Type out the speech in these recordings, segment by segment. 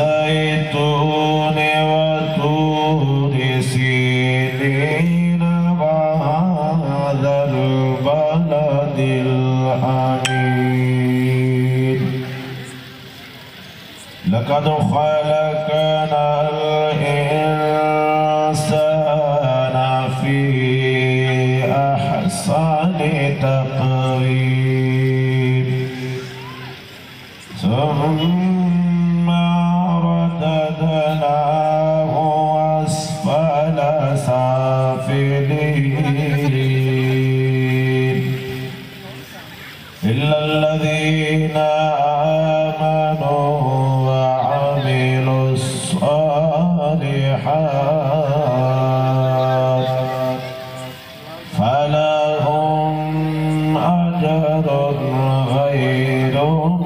والزيتون وطور سينين وهذا البلد الأمين لقد خلقنا الإنسان في أحسن تقويم. ثم سافلين. إلا الذين آمنوا وعملوا الصالحات فلهم أجر غير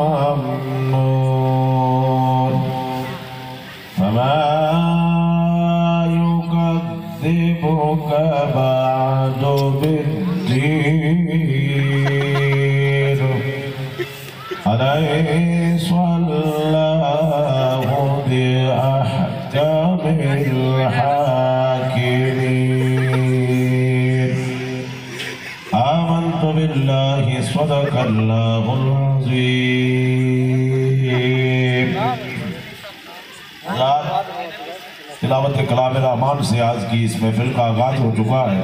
ممنون. فما يكذبك بعد بالدين. أليس الله بأحكم الحاكمين؟ آمنت بالله صدق الله العظيم. تلاوت کلام رحمان سے آج کی اس محفل کا آغاز ہو چکا ہے۔